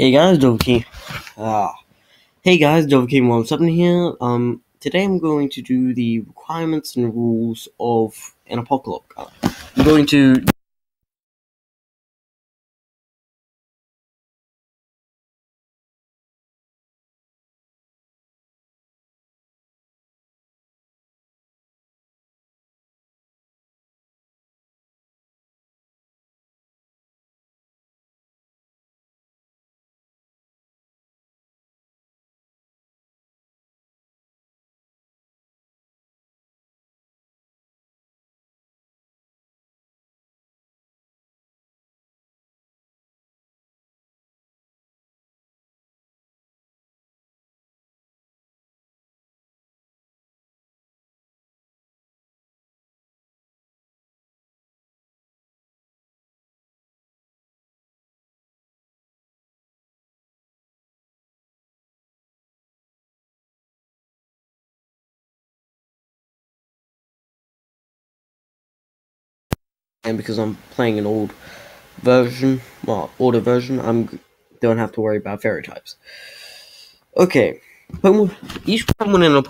Hey guys, Dovey. Ah. Hey guys, Dovey One Seven here. Um, today I'm going to do the requirements and rules of an Apocalocke. I'm going to and because I'm playing an old version, well, older version, I'm don't have to worry about fairy types. Okay, Pokemon, each Pokemon in a